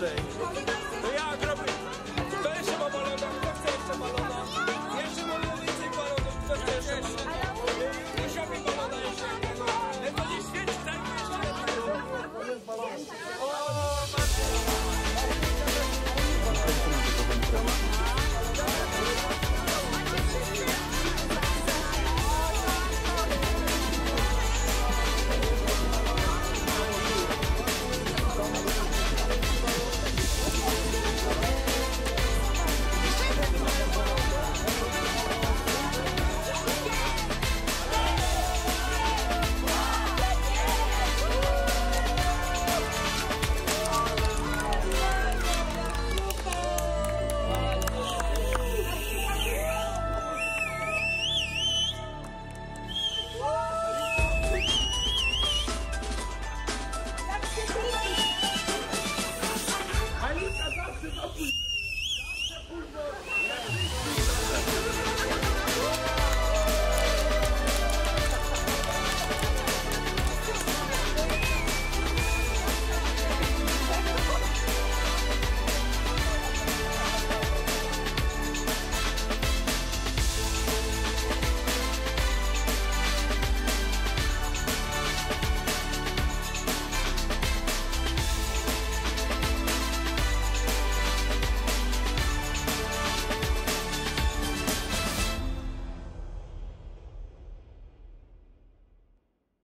things.